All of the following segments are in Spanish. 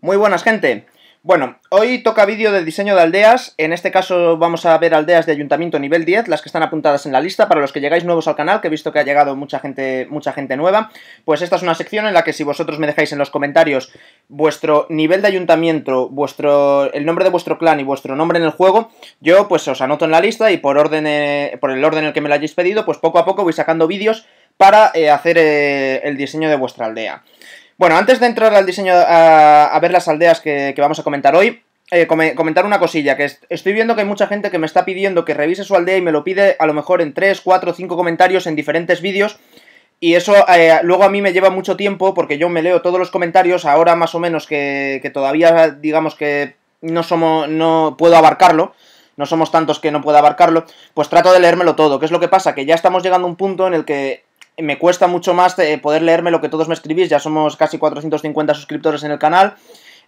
Muy buenas gente. Bueno, hoy toca vídeo de diseño de aldeas, en este caso vamos a ver aldeas de ayuntamiento nivel 10, las que están apuntadas en la lista, para los que llegáis nuevos al canal, que he visto que ha llegado mucha gente, mucha gente nueva, pues esta es una sección en la que si vosotros me dejáis en los comentarios vuestro nivel de ayuntamiento, vuestro el nombre de vuestro clan y vuestro nombre en el juego, yo pues os anoto en la lista y por orden eh, por el orden en el que me lo hayáis pedido, pues poco a poco voy sacando vídeos para eh, hacer eh, el diseño de vuestra aldea. Bueno, antes de entrar al diseño, a, ver las aldeas que, vamos a comentar hoy, eh, comentar una cosilla, que estoy viendo que hay mucha gente que me está pidiendo que revise su aldea y me lo pide a lo mejor en 3, 4, 5 comentarios en diferentes vídeos. Y eso eh, luego a mí me lleva mucho tiempo porque yo me leo todos los comentarios, ahora más o menos que, que todavía digamos que no somos, no puedo abarcarlo, no somos tantos que no pueda abarcarlo, pues trato de leérmelo todo. ¿Qué es lo que pasa? Que ya estamos llegando a un punto en el que me cuesta mucho más eh, poder leerme lo que todos me escribís, ya somos casi 450 suscriptores en el canal,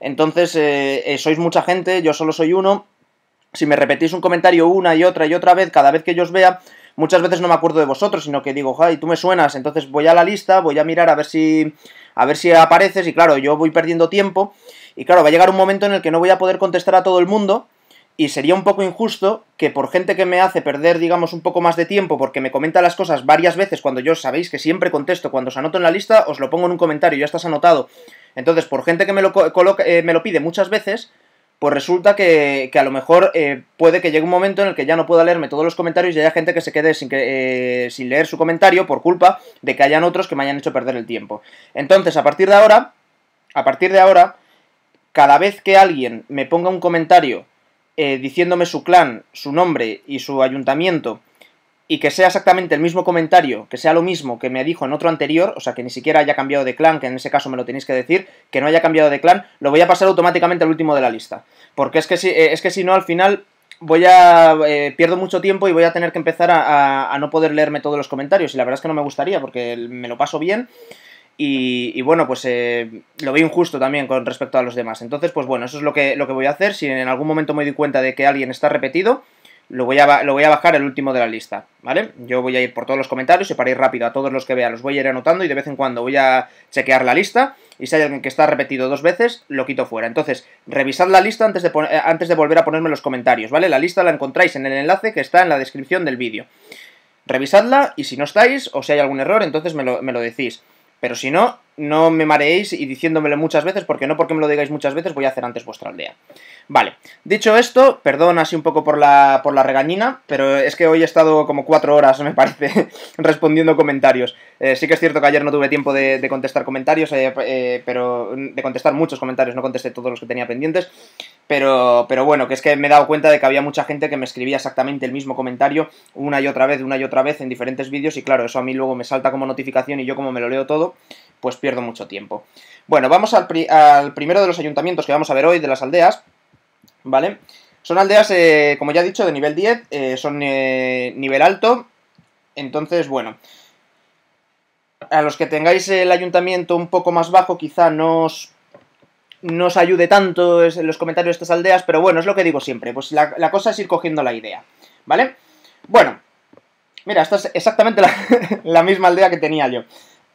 entonces eh, eh, sois mucha gente, yo solo soy uno, si me repetís un comentario una y otra y otra vez, cada vez que yo os vea, muchas veces no me acuerdo de vosotros, sino que digo, ay, tú me suenas, entonces voy a la lista, voy a mirar a ver si, a ver si apareces, y claro, yo voy perdiendo tiempo, y claro, va a llegar un momento en el que no voy a poder contestar a todo el mundo, y sería un poco injusto que por gente que me hace perder, digamos, un poco más de tiempo porque me comenta las cosas varias veces cuando yo sabéis que siempre contesto, cuando os anoto en la lista, os lo pongo en un comentario, ya estás anotado. Entonces, por gente que me lo, eh, me lo pide muchas veces, pues resulta que, a lo mejor eh, puede que llegue un momento en el que ya no pueda leerme todos los comentarios y haya gente que se quede sin, que, eh, sin leer su comentario por culpa de que hayan otros que me hayan hecho perder el tiempo. Entonces, a partir de ahora, a partir de ahora, cada vez que alguien me ponga un comentario eh, diciéndome su clan, su nombre y su ayuntamiento, y que sea exactamente el mismo comentario, que sea lo mismo que me dijo en otro anterior, o sea, que ni siquiera haya cambiado de clan, que en ese caso me lo tenéis que decir, que no haya cambiado de clan, lo voy a pasar automáticamente al último de la lista. Porque es que si, eh, es que si no, al final voy a... Eh, pierdo mucho tiempo y voy a tener que empezar a, a, no poder leerme todos los comentarios, y la verdad es que no me gustaría, porque me lo paso bien, y, bueno, pues eh, lo veo injusto también con respecto a los demás. Entonces, pues bueno, eso es lo que, lo que voy a hacer. Si en algún momento me doy cuenta de que alguien está repetido, lo voy, a, lo voy a bajar el último de la lista, ¿vale? Yo voy a ir por todos los comentarios y para ir rápido a todos los que vea los voy a ir anotando y de vez en cuando voy a chequear la lista y si hay alguien que está repetido dos veces, lo quito fuera. Entonces, revisad la lista antes de, eh, antes de volver a ponerme los comentarios, ¿vale? La lista la encontráis en el enlace que está en la descripción del vídeo. Revisadla y si no estáis o si hay algún error, entonces me lo, me lo decís. Pero si no, no me mareéis y diciéndomelo muchas veces, porque no porque me lo digáis muchas veces voy a hacer antes vuestra aldea. Vale, dicho esto, perdón así un poco por la, por la regañina, pero es que hoy he estado como cuatro horas, me parece, respondiendo comentarios. Eh, sí que es cierto que ayer no tuve tiempo de, contestar comentarios, eh, eh, pero de contestar muchos comentarios, no contesté todos los que tenía pendientes, pero, pero bueno, que es que me he dado cuenta de que había mucha gente que me escribía exactamente el mismo comentario una y otra vez, una y otra vez en diferentes vídeos, y claro, eso a mí luego me salta como notificación y yo como me lo leo todo, pues pierdo mucho tiempo. Bueno, vamos al, primero de los ayuntamientos que vamos a ver hoy, de las aldeas, ¿vale? Son aldeas, eh, como ya he dicho, de nivel 10, eh, son eh, nivel alto, entonces, bueno, a los que tengáis el ayuntamiento un poco más bajo, quizá no os, ayude tanto en los comentarios de estas aldeas, pero bueno, es lo que digo siempre, pues la, cosa es ir cogiendo la idea, ¿vale? Bueno, mira, esta es exactamente la misma aldea que tenía yo.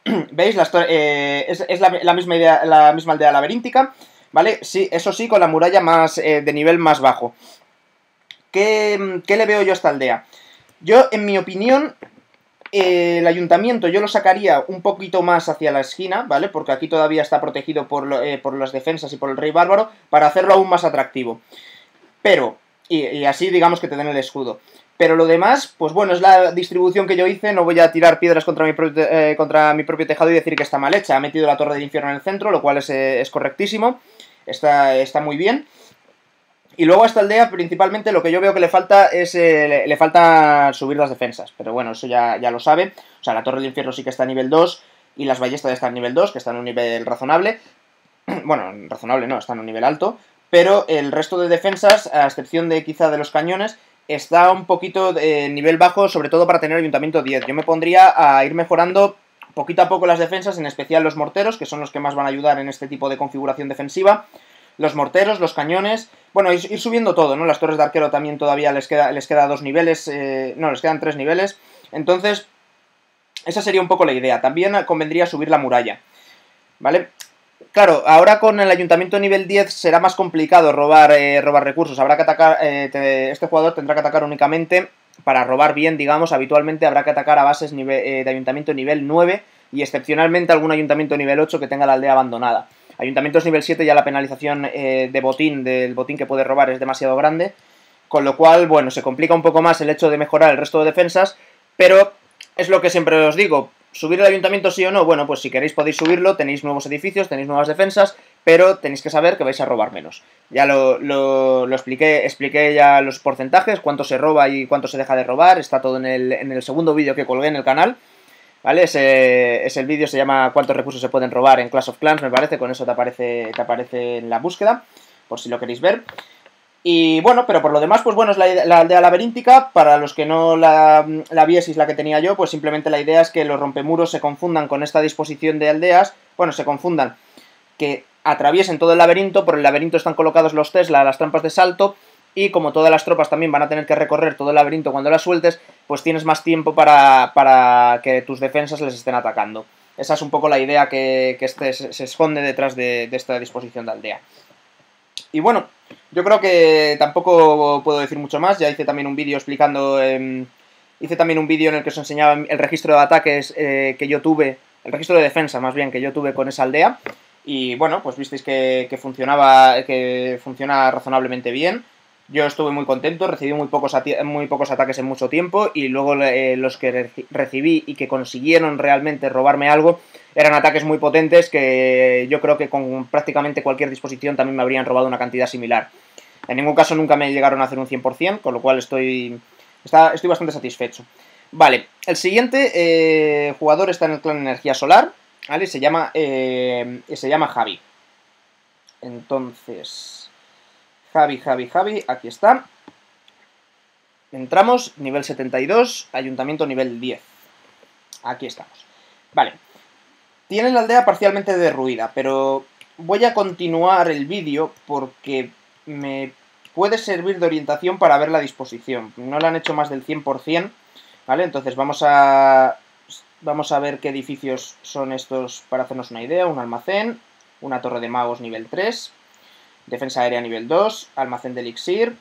¿Veis? Eh, es, la, misma idea, la misma aldea laberíntica, ¿vale? Sí, eso sí, con la muralla más eh, de nivel más bajo. ¿Qué, le veo yo a esta aldea? Yo, en mi opinión, eh, el ayuntamiento yo lo sacaría un poquito más hacia la esquina, ¿vale? Porque aquí todavía está protegido por, por las defensas y por el rey bárbaro, para hacerlo aún más atractivo. Pero, y, así digamos que te den el escudo. Pero lo demás, pues bueno, es la distribución que yo hice, no voy a tirar piedras contra mi, eh, contra mi propio tejado y decir que está mal hecha. Ha metido la torre del infierno en el centro, lo cual es, eh, correctísimo, está, está muy bien. Y luego a esta aldea, principalmente, lo que yo veo que le falta es. Eh, le, falta subir las defensas. Pero bueno, eso ya, ya lo sabe. O sea, la Torre del Infierno sí que está a nivel 2. Y las ballestas están a nivel 2, que están a un nivel razonable. bueno, razonable no, están a un nivel alto. Pero el resto de defensas, a excepción de quizá de los cañones, está un poquito de nivel bajo, sobre todo para tener ayuntamiento 10. Yo me pondría a ir mejorando poquito a poco las defensas, en especial los morteros, que son los que más van a ayudar en este tipo de configuración defensiva. Los morteros, los cañones, bueno, ir, subiendo todo, ¿no? Las torres de arquero también todavía les queda, les queda dos niveles, eh, no, les quedan tres niveles. Entonces, esa sería un poco la idea. También convendría subir la muralla, ¿vale? Claro, ahora con el ayuntamiento nivel 10 será más complicado robar, eh, robar recursos. Habrá que atacar, eh, este jugador tendrá que atacar únicamente para robar bien, digamos, habitualmente habrá que atacar a bases de ayuntamiento nivel 9 y excepcionalmente algún ayuntamiento nivel 8 que tenga la aldea abandonada. Ayuntamientos nivel 7 ya la penalización de botín, del botín que puede robar es demasiado grande, con lo cual, bueno, se complica un poco más el hecho de mejorar el resto de defensas, pero es lo que siempre os digo, ¿Subir el ayuntamiento sí o no? Bueno, pues si queréis podéis subirlo, tenéis nuevos edificios, tenéis nuevas defensas, pero tenéis que saber que vais a robar menos. Ya lo, lo, expliqué, expliqué ya los porcentajes, cuánto se roba y cuánto se deja de robar, está todo en el, en el segundo vídeo que colgué en el canal. ¿Vale? Ese, ese vídeo se llama cuántos recursos se pueden robar en Clash of Clans, me parece, con eso te aparece, te aparece en la búsqueda, por si lo queréis ver. Y bueno, pero por lo demás, pues bueno, es la, aldea laberíntica. Para los que no la, la vieseis, la que tenía yo, pues simplemente la idea es que los rompemuros se confundan con esta disposición de aldeas. Bueno, se confundan. Que atraviesen todo el laberinto. Por el laberinto están colocados los Tesla, las trampas de salto. Y como todas las tropas también van a tener que recorrer todo el laberinto cuando las sueltes, pues tienes más tiempo para, para que tus defensas les estén atacando. Esa es un poco la idea que, que este, se esconde detrás de, esta disposición de aldea. Y bueno, yo creo que tampoco puedo decir mucho más. Ya hice también un vídeo explicando. Em, hice también un vídeo en el que os enseñaba el registro de ataques eh, que yo tuve. El registro de defensa, más bien, que yo tuve con esa aldea. Y bueno, pues visteis que, funcionaba. que funciona razonablemente bien. Yo estuve muy contento, recibí muy pocos, muy pocos ataques en mucho tiempo y luego eh, los que recibí y que consiguieron realmente robarme algo eran ataques muy potentes que yo creo que con prácticamente cualquier disposición también me habrían robado una cantidad similar. En ningún caso nunca me llegaron a hacer un 100%, con lo cual estoy, estoy bastante satisfecho. Vale, el siguiente eh, jugador está en el clan Energía Solar, ¿vale? Se llama, eh, se llama Javi. Entonces, Javi, Javi, Javi, aquí está. Entramos, nivel 72, ayuntamiento nivel 10. Aquí estamos. Vale. Tiene la aldea parcialmente derruida, pero voy a continuar el vídeo porque me puede servir de orientación para ver la disposición. No la han hecho más del 100%, ¿vale? Entonces vamos a, vamos a ver qué edificios son estos para hacernos una idea. Un almacén, una torre de magos nivel 3, defensa aérea nivel 2, almacén de elixir,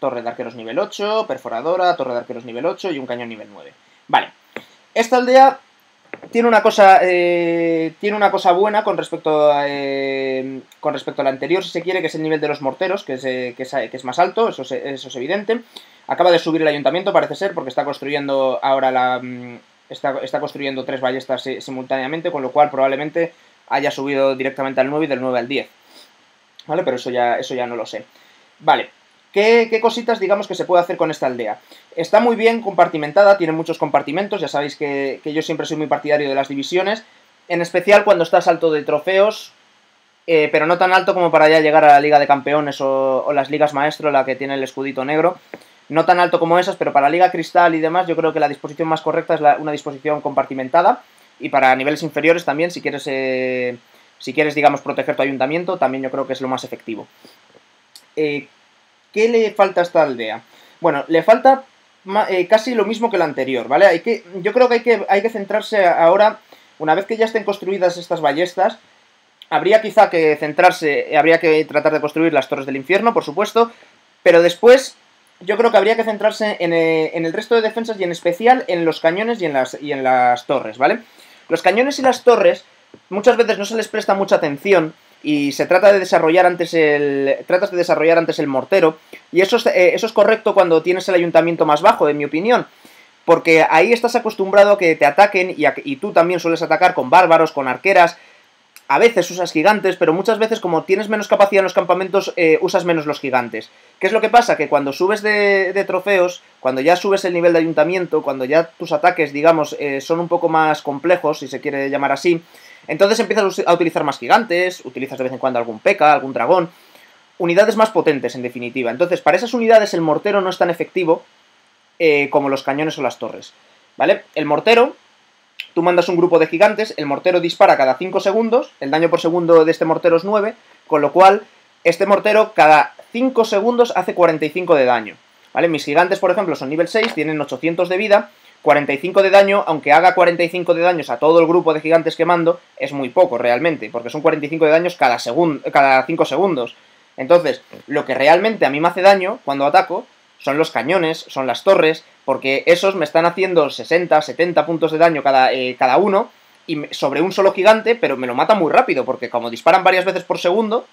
torre de arqueros nivel 8, perforadora, torre de arqueros nivel 8 y un cañón nivel 9. Vale, esta aldea tiene una cosa eh, tiene una cosa buena con respecto a, eh, con respecto a la anterior si se quiere que es el nivel de los morteros que es, eh, que es, más alto eso es, evidente. Acaba de subir el ayuntamiento parece ser porque está construyendo ahora la mm, está, está construyendo tres ballestas simultáneamente con lo cual probablemente haya subido directamente al 9 y del 9 al 10 vale pero eso ya eso ya no lo sé vale ¿Qué, cositas, digamos, que se puede hacer con esta aldea? Está muy bien compartimentada, tiene muchos compartimentos, ya sabéis que, yo siempre soy muy partidario de las divisiones, en especial cuando estás alto de trofeos, eh, pero no tan alto como para ya llegar a la Liga de Campeones o, las Ligas Maestro, la que tiene el escudito negro. No tan alto como esas, pero para Liga Cristal y demás, yo creo que la disposición más correcta es una disposición compartimentada. Y para niveles inferiores también, si quieres, eh, si quieres, digamos, proteger tu ayuntamiento, también yo creo que es lo más efectivo. Eh, ¿Qué le falta a esta aldea? Bueno, le falta eh, casi lo mismo que la anterior, ¿vale? Hay que, yo creo que hay, que hay que centrarse ahora, una vez que ya estén construidas estas ballestas, habría quizá que centrarse, eh, habría que tratar de construir las torres del infierno, por supuesto, pero después yo creo que habría que centrarse en, en, el resto de defensas y en especial en los cañones y en, las, y en las torres, ¿vale? Los cañones y las torres muchas veces no se les presta mucha atención y se trata de desarrollar antes el tratas de desarrollar antes el mortero y eso es, eh, eso es correcto cuando tienes el ayuntamiento más bajo en mi opinión porque ahí estás acostumbrado a que te ataquen y, tú también sueles atacar con bárbaros con arqueras a veces usas gigantes, pero muchas veces como tienes menos capacidad en los campamentos, eh, usas menos los gigantes. ¿Qué es lo que pasa? Que cuando subes de, de, trofeos, cuando ya subes el nivel de ayuntamiento, cuando ya tus ataques, digamos, eh, son un poco más complejos, si se quiere llamar así, entonces empiezas a utilizar más gigantes, utilizas de vez en cuando algún peca, algún dragón, unidades más potentes en definitiva. Entonces para esas unidades el mortero no es tan efectivo eh, como los cañones o las torres. ¿Vale? El mortero, tú mandas un grupo de gigantes, el mortero dispara cada 5 segundos, el daño por segundo de este mortero es 9, con lo cual este mortero cada 5 segundos hace 45 de daño. ¿Vale? Mis gigantes, por ejemplo, son nivel 6, tienen 800 de vida, 45 de daño, aunque haga 45 de daños a todo el grupo de gigantes que mando, es muy poco realmente, porque son 45 de daños cada, cada 5 segundos. Entonces, lo que realmente a mí me hace daño cuando ataco son los cañones, son las torres, porque esos me están haciendo 60, 70 puntos de daño cada, eh, cada uno, y sobre un solo gigante, pero me lo mata muy rápido, porque como disparan varias veces por segundo,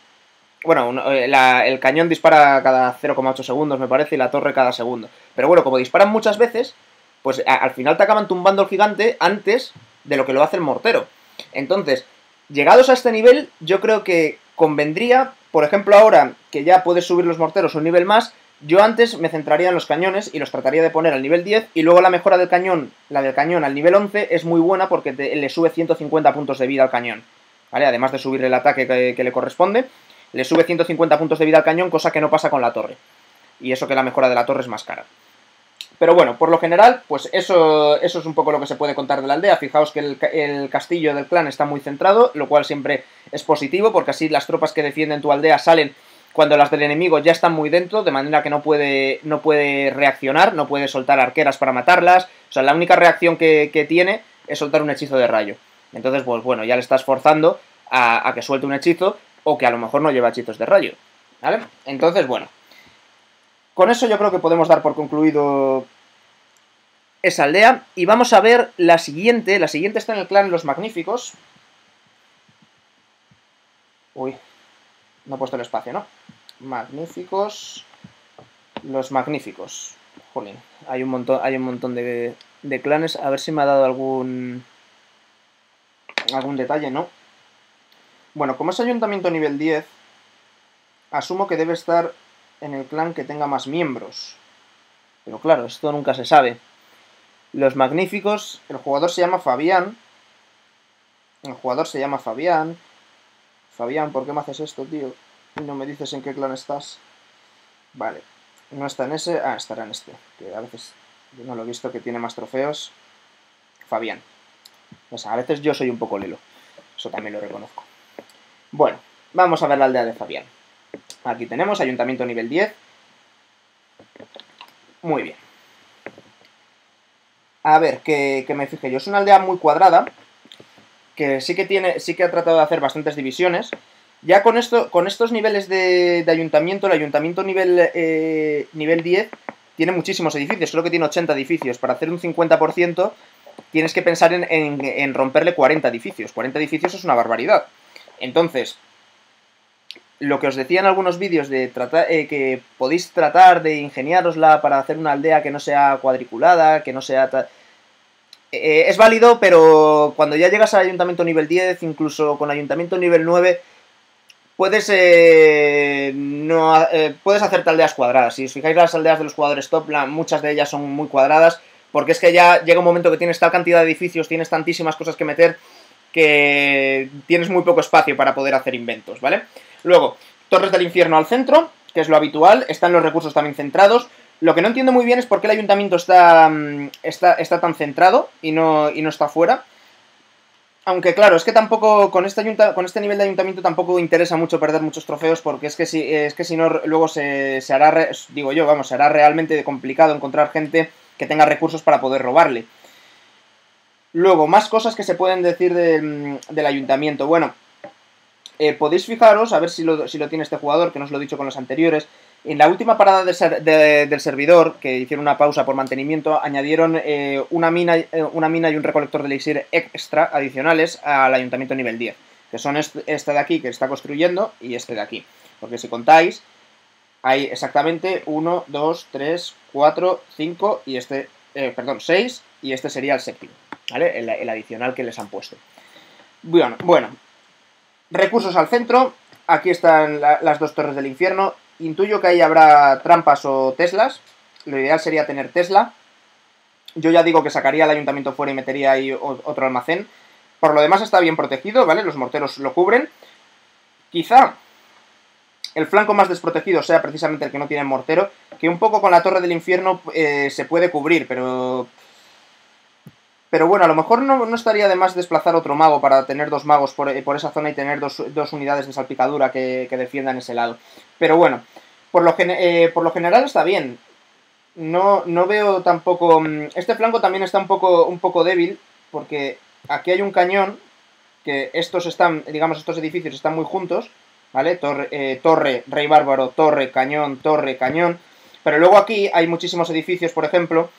bueno, eh, el cañón dispara cada 0,8 segundos, me parece, y la torre cada segundo. Pero bueno, como disparan muchas veces, pues al final te acaban tumbando el gigante antes de lo que lo hace el mortero. Entonces, llegados a este nivel, yo creo que convendría, por ejemplo, ahora que ya puedes subir los morteros un nivel más, yo antes me centraría en los cañones y los trataría de poner al nivel 10 y luego la mejora del cañón, la del cañón al nivel 11 es muy buena porque le sube 150 puntos de vida al cañón, ¿vale? Además de subirle el ataque que le corresponde, le sube 150 puntos de vida al cañón, cosa que no pasa con la torre. Y eso que la mejora de la torre es más cara. Pero bueno, por lo general, pues eso, eso es un poco lo que se puede contar de la aldea. Fijaos que el, castillo del clan está muy centrado, lo cual siempre es positivo, porque así las tropas que defienden tu aldea salen cuando las del enemigo ya están muy dentro, de manera que no puede, no puede reaccionar, no puede soltar arqueras para matarlas. O sea, la única reacción que, tiene es soltar un hechizo de rayo. Entonces, pues bueno, ya le estás forzando a, a que suelte un hechizo o que a lo mejor no lleva hechizos de rayo. ¿Vale? Entonces, bueno, con eso yo creo que podemos dar por concluido esa aldea. Y vamos a ver la siguiente. La siguiente está en el clan Los Magníficos. Uy, no he puesto el espacio, ¿no? Magníficos. Los Magníficos. Jolín, hay un montón, hay un montón de, de clanes. A ver si me ha dado algún... algún detalle, ¿no? Bueno, como es ayuntamiento nivel 10, asumo que debe estar en el clan que tenga más miembros. Pero claro, esto nunca se sabe. Los magníficos, el jugador se llama Fabián. El jugador se llama Fabián. Fabián, ¿por qué me haces esto, tío? No me dices en qué clan estás. Vale. No está en ese. Ah, estará en este. Que a veces yo no lo he visto que tiene más trofeos. Fabián. O sea, a veces yo soy un poco lelo. Eso también lo reconozco. Bueno, vamos a ver la aldea de Fabián. Aquí tenemos ayuntamiento nivel 10. Muy bien. A ver, que, me fije yo. Es una aldea muy cuadrada. Que sí que tiene. Sí que ha tratado de hacer bastantes divisiones. Ya con esto. Con estos niveles de, ayuntamiento, el ayuntamiento nivel, eh, nivel 10 tiene muchísimos edificios. Creo que tiene 80 edificios. Para hacer un 50%. Tienes que pensar en, en romperle 40 edificios. 40 edificios es una barbaridad. Entonces, lo que os decía en algunos vídeos de tratar, eh, que podéis tratar de ingeniárosla para hacer una aldea que no sea cuadriculada, que no sea... Eh, es válido, pero cuando ya llegas al ayuntamiento nivel 10, incluso con ayuntamiento nivel 9, puedes, eh, no, puedes hacerte aldeas cuadradas. Si os fijáis las aldeas de los jugadores top, muchas de ellas son muy cuadradas, porque es que ya llega un momento que tienes tal cantidad de edificios, tienes tantísimas cosas que meter, que tienes muy poco espacio para poder hacer inventos, ¿vale? Luego, Torres del Infierno al centro, que es lo habitual, están los recursos también centrados. Lo que no entiendo muy bien es por qué el ayuntamiento está, mm, está, está tan centrado y no, y no está fuera. Aunque claro, es que tampoco con este, con este nivel de ayuntamiento tampoco interesa mucho perder muchos trofeos porque es que si, es que si no luego se, se hará, digo yo, vamos, será realmente complicado encontrar gente que tenga recursos para poder robarle. Luego, más cosas que se pueden decir del, ayuntamiento. Bueno, eh, podéis fijaros, a ver si lo, si lo, tiene este jugador, que no os lo he dicho con los anteriores. En la última parada del servidor, que hicieron una pausa por mantenimiento, añadieron eh, una, mina, eh, una mina y un recolector de elixir extra adicionales al ayuntamiento nivel 10. Que son este, de aquí que está construyendo y este de aquí. Porque si contáis, hay exactamente 1, 2, 3, 4, 5 y este, perdón, 6 y este sería el séptimo. ¿vale? El, adicional que les han puesto. Bueno, bueno. Recursos al centro. Aquí están las dos torres del infierno. Intuyo que ahí habrá trampas o Teslas. Lo ideal sería tener Tesla. Yo ya digo que sacaría el ayuntamiento fuera y metería ahí otro almacén. Por lo demás está bien protegido, ¿vale? Los morteros lo cubren. Quizá el flanco más desprotegido sea precisamente el que no tiene mortero, que un poco con la torre del infierno eh, se puede cubrir, pero pero bueno, a lo mejor no, estaría de más desplazar otro mago para tener dos magos por, eh, esa zona y tener dos, unidades de salpicadura que, defiendan ese lado. Pero bueno, por lo, eh, por lo general está bien. no, no veo tampoco... Mm, este flanco también está un poco, un poco débil, porque aquí hay un cañón, que estos están, digamos, estos edificios están muy juntos, ¿vale? Torre, eh, torre, Rey Bárbaro, torre, cañón, torre, cañón. Pero luego aquí hay muchísimos edificios, por ejemplo,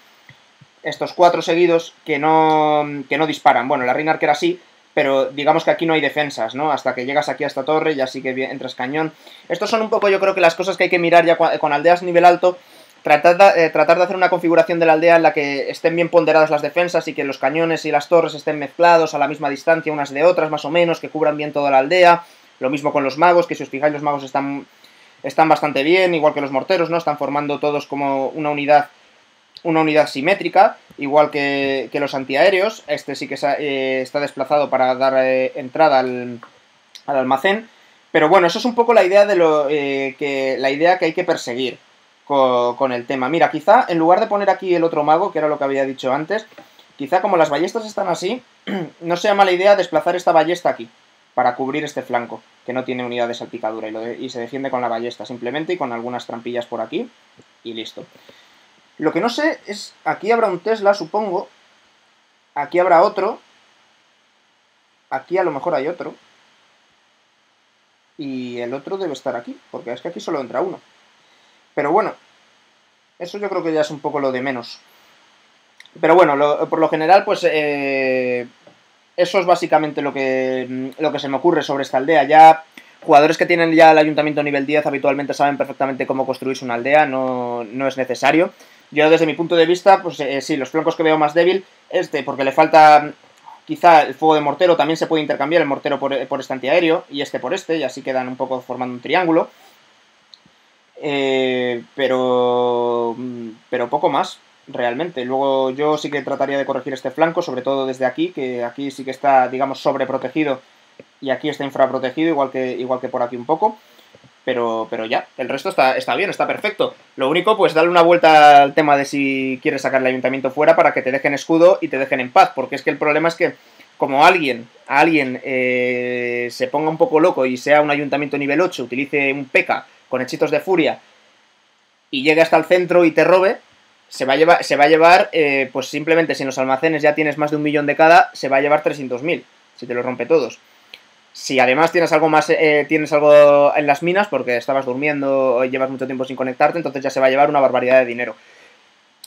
estos cuatro seguidos que no, que no disparan. Bueno, la reina arquera sí, pero digamos que aquí no hay defensas, ¿no? Hasta que llegas aquí a esta torre, ya sí que entras cañón. Estos son un poco, yo creo que las cosas que hay que mirar ya con aldeas nivel alto. Tratar de, eh, tratar de hacer una configuración de la aldea en la que estén bien ponderadas las defensas y que los cañones y las torres estén mezclados a la misma distancia unas de otras, más o menos, que cubran bien toda la aldea. Lo mismo con los magos, que si os fijáis los magos están, están bastante bien, igual que los morteros, ¿no? Están formando todos como una unidad una unidad simétrica, igual que, los antiaéreos. Este sí que eh, está desplazado para dar eh, entrada al, almacén. Pero bueno, eso es un poco la idea de lo eh, que la idea que hay que perseguir con, el tema. Mira, quizá en lugar de poner aquí el otro mago, que era lo que había dicho antes, quizá como las ballestas están así, no sea mala idea desplazar esta ballesta aquí para cubrir este flanco, que no tiene unidad de salpicadura y se defiende con la ballesta simplemente y con algunas trampillas por aquí y listo. Lo que no sé es, aquí habrá un Tesla, supongo, aquí habrá otro, aquí a lo mejor hay otro, y el otro debe estar aquí, porque es que aquí solo entra uno. Pero bueno, eso yo creo que ya es un poco lo de menos. Pero bueno, por lo general, pues eh, eso es básicamente lo que, lo que se me ocurre sobre esta aldea. Ya jugadores que tienen ya el ayuntamiento nivel 10 habitualmente saben perfectamente cómo construirse una aldea, no, no es necesario. Yo desde mi punto de vista, pues eh, sí, los flancos que veo más débil, este, porque le falta quizá el fuego de mortero, también se puede intercambiar el mortero por, por este antiaéreo y este por este, y así quedan un poco formando un triángulo. Eh, pero, pero poco más, realmente. Luego yo sí que trataría de corregir este flanco, sobre todo desde aquí, que aquí sí que está, digamos, sobreprotegido y aquí está infraprotegido, igual que, igual que por aquí un poco. Pero, pero ya, el resto está, está bien, está perfecto. Lo único, pues darle una vuelta al tema de si quieres sacar el ayuntamiento fuera para que te dejen escudo y te dejen en paz. Porque es que el problema es que como alguien, alguien eh, se ponga un poco loco y sea un ayuntamiento nivel 8, utilice un peca con hechizos de furia y llegue hasta el centro y te robe, se va a llevar, se va a llevar eh, pues simplemente si en los almacenes ya tienes más de un millón de cada, se va a llevar 300.000, si te lo rompe todos. Si además tienes algo más, eh, tienes algo en las minas porque estabas durmiendo llevas mucho tiempo sin conectarte, entonces ya se va a llevar una barbaridad de dinero.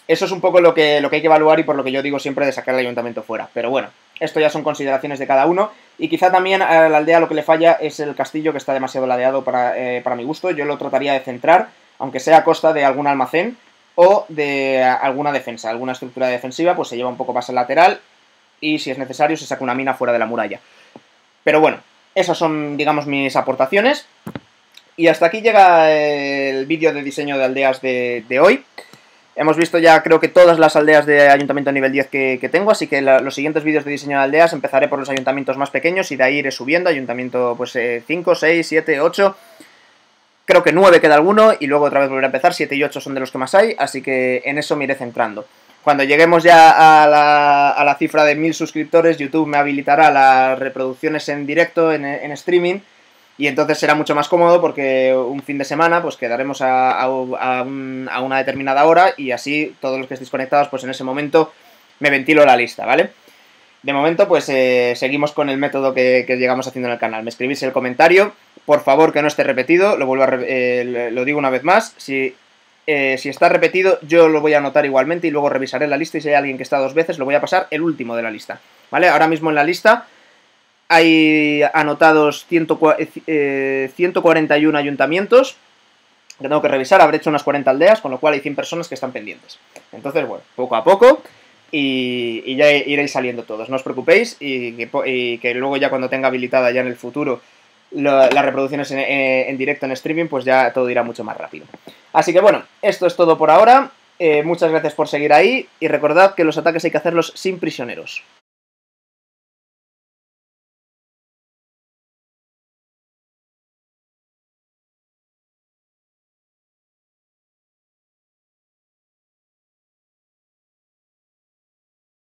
Eso es un poco lo que, lo que hay que evaluar y por lo que yo digo siempre de sacar el ayuntamiento fuera. Pero bueno, esto ya son consideraciones de cada uno. Y quizá también a la aldea lo que le falla es el castillo que está demasiado ladeado para, eh, para mi gusto. Yo lo trataría de centrar, aunque sea a costa de algún almacén o de alguna defensa. Alguna estructura defensiva pues se lleva un poco más al lateral y si es necesario se saca una mina fuera de la muralla. Pero bueno, esas son, digamos, mis aportaciones. Y hasta aquí llega el vídeo de diseño de aldeas de, hoy. Hemos visto ya creo que todas las aldeas de ayuntamiento nivel 10 que, tengo, así que los siguientes vídeos de diseño de aldeas empezaré por los ayuntamientos más pequeños y de ahí iré subiendo, ayuntamiento pues 5, 6, 7, 8, creo que 9 queda alguno y luego otra vez volver a empezar, 7 y 8 son de los que más hay, así que en eso me iré centrando. Cuando lleguemos ya a la, a la cifra de mil suscriptores, YouTube me habilitará las reproducciones en directo, en, streaming, y entonces será mucho más cómodo porque un fin de semana pues quedaremos a, a, una determinada hora y así todos los que estéis conectados pues en ese momento me ventilo la lista, ¿vale? De momento pues eh, seguimos con el método que, llegamos haciendo en el canal. Me escribís el comentario, por favor que no esté repetido, lo vuelvo a eh, lo digo una vez más, si eh, si está repetido, yo lo voy a anotar igualmente y luego revisaré la lista y si hay alguien que está dos veces, lo voy a pasar el último de la lista. ¿Vale? Ahora mismo en la lista hay anotados 141 eh, ayuntamientos que tengo que revisar, habré hecho unas 40 aldeas, con lo cual hay 100 personas que están pendientes. Entonces, bueno, poco a poco y, ya iréis saliendo todos, no os preocupéis y que luego ya cuando tenga habilitada ya en el futuro las reproducciones en, directo en streaming, pues ya todo irá mucho más rápido. Así que bueno, esto es todo por ahora. Eh, muchas gracias por seguir ahí y recordad que los ataques hay que hacerlos sin prisioneros.